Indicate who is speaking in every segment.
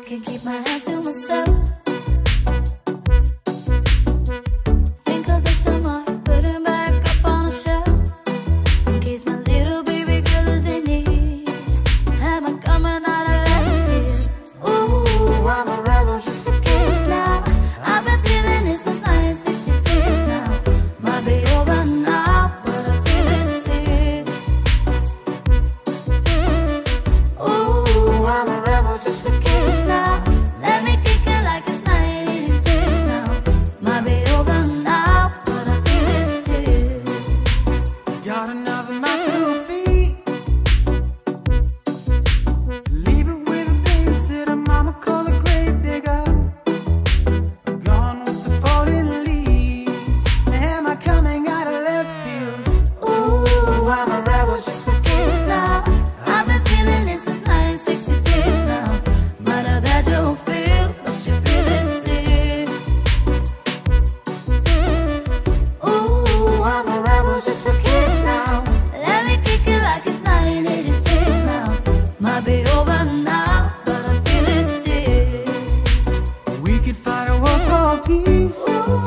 Speaker 1: Can't keep my eyes to myself.
Speaker 2: could fight a war for peace.
Speaker 1: Ooh,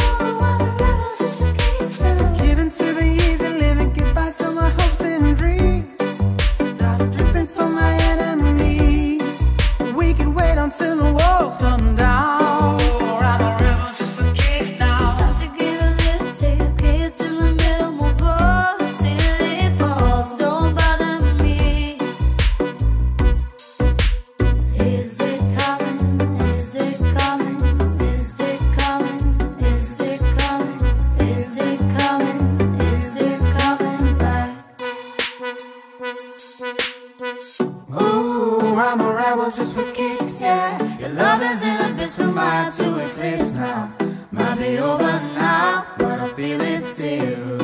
Speaker 1: for
Speaker 2: Giving to the my hopes and dreams. For my enemies. We could wait until the walls come down.
Speaker 1: just for kicks, yeah. Your love is an abyss from mine to eclipse now. Might be over now, but I feel it still.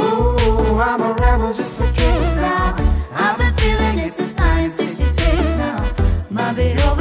Speaker 1: Ooh, I'm a rebel just for kicks now. I've been feeling it since 1966 now. Might be over.